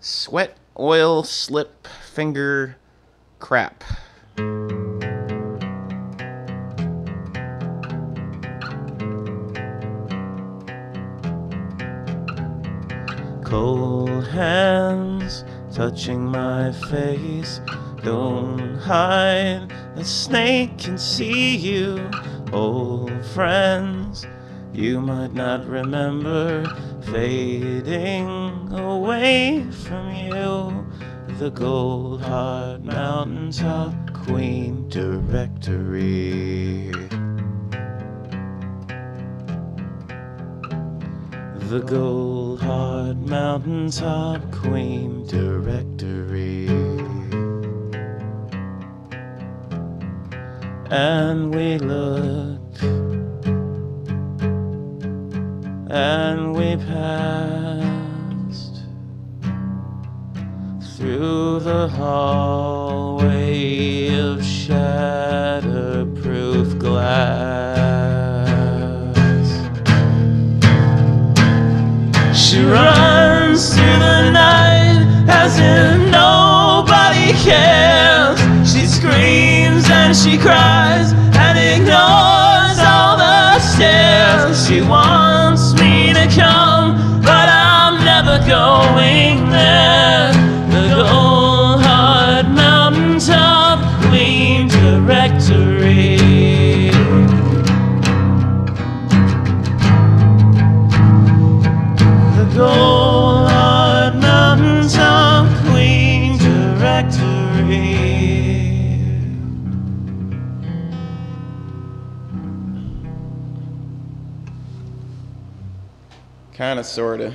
Sweat, oil, slip, finger, crap. Cold hands touching my face. Don't hide, the snake can see you. Old friends, you might not remember fading away from you. The Goldheart mountaintop queen directory. The Goldheart mountaintop queen directory. And we looked and we passed through the hallway of shatterproof glass. She runs through the night as if nobody cares. She screams and she cries Kinda, sorta.